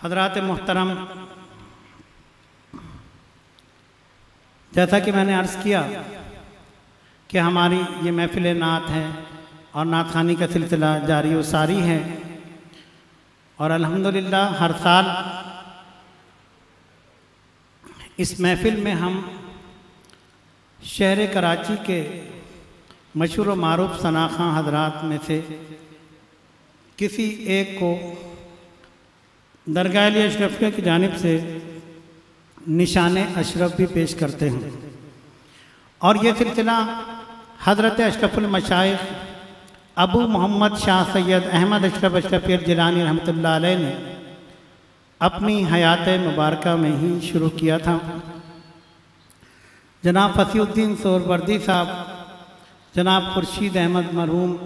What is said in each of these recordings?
हज़रत मोहतरम। जैसा कि मैंने अर्ज़ किया कि हमारी ये महफिल नात है और नात खानी का सिलसिला जारी व सारी है। और अल्हम्दुलिल्लाह हर साल इस महफिल में हम शहर कराची के मशहूर मरूफ शनाखा हजरात में से किसी एक को दरगाह अशरफिया की जानब से निशान अशरफ भी पेश करते हैं। और ये सिलसिला हज़रत अशरफुलमशाइ अबू मोहम्मद शाह सैयद अहमद अशरफ अशरफी जिलानी रहमत ने अपनी हयात मुबारक में ही शुरू किया था। जनाब फसीउद्दीन सोरवर्दी साहब, जनाब खुर्शीद अहमद मरहूम,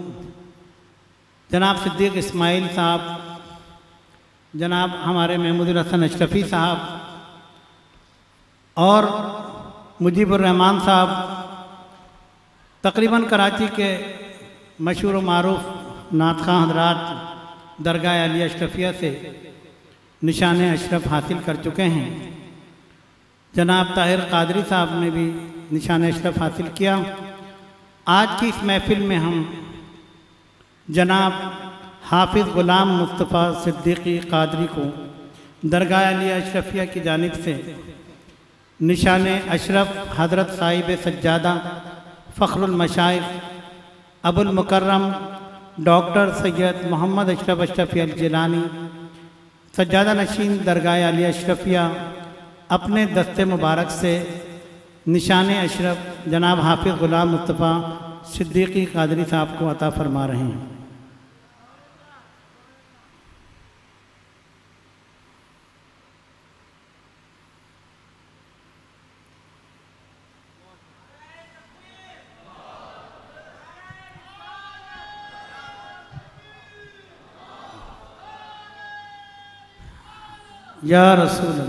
जनाब सिद्दीक इस्माइल साहब जनाब, हमारे महमूद हसन अशरफ़ी साहब और मुजीबुररहमान साहब, तकरीबन कराची के मशहूर मरूफ नातखा हजरात दरगाह अली अशरफिया से निशान अशरफ हासिल कर चुके हैं। जनाब, ताहिर कादरी साहब ने भी निशान अशरफ हासिल किया। आज की इस महफिल में हम जनाब हाफिज़ ग़ुलाम मुस्तफ़ा सिद्दीकी कादरी को दरगाह अली अशरफिया की जानब से निशान अशरफ हज़रत साहिब सज्जादा फ़ख्रुलमशाइ अबुलमकरम डॉक्टर सैयद मोहम्मद अशरफ अशरफी अलजिलानी, सज्जादा नशीन दरगाह अली अशरफिया अपने दस्ते मुबारक से निशान अशरफ जनाब हाफिज़ ग़ुलाम मुस्तफ़ा सिद्दीकी कादरी साहब को अता फरमा रहे हैं। या रसूल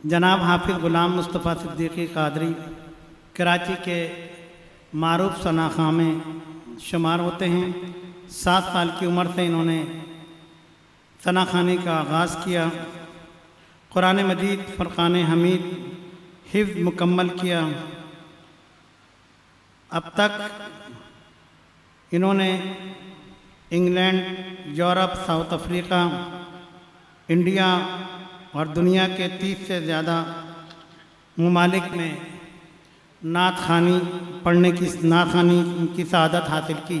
जनाब हाफिज़ ग़ुलाम मुस्तफ़ा सिद्दीकी कादरी, कराची के मरूफ शनाखा में शुमार होते हैं। सात साल की उम्र से इन्होंने सनाखानी का आगाज़ किया। कुरान मजीद, फ़रक़ान हमीद, हिफ्ज़ मुकम्मल किया। अब तक इन्होंने England, Europe, South Africa, India और दुनिया के तीस से ज़्यादा ममालिक में नात खानी पढ़ने की नात खानी की शहादत हासिल की।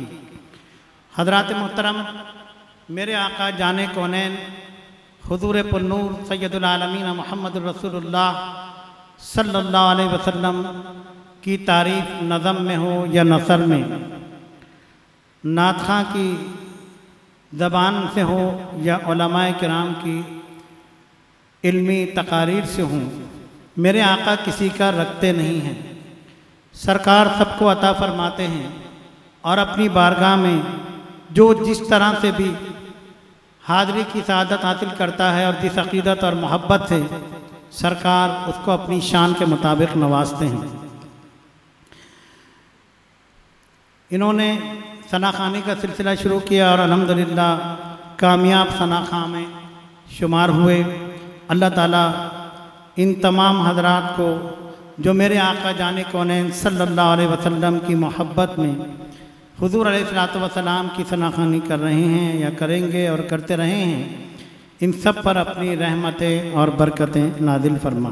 हज़रत मोहतरम, मेरे आका जाने कौनैन हजूर पुन्नूर सैदुलमीन मोहम्मद रसूलुल्लाह सल्लल्लाहु अलैहि की तारीफ़ नज़म में हो या नसर में। नाथा की ज़बान से हो या कराम की इल्मी तकारीर से हों, मेरे आका किसी का रखते नहीं हैं। सरकार सबको अता फरमाते हैं और अपनी बारगाह में जो जिस तरह से भी हाज़री की शहादत हासिल करता है और जिस अकीदत और मोहब्बत से सरकार उसको अपनी शान के मुताबिक नवाजते हैं। इन्होंने सनाखानी का सिलसिला शुरू किया और अलहमदिल्ला कामयाब सनाखा में शुमार हुए। अल्लाह ताला इन तमाम हजरात को, जो मेरे आका जाने कौन सल्लल्लाहु अलैहि वसल्लम की मोहब्बत में हुजूर वसलाम की सनाखानी कर रहे हैं या करेंगे और करते रहे हैं, इन सब पर अपनी रहमतें और बरकतें नादिल फरमा।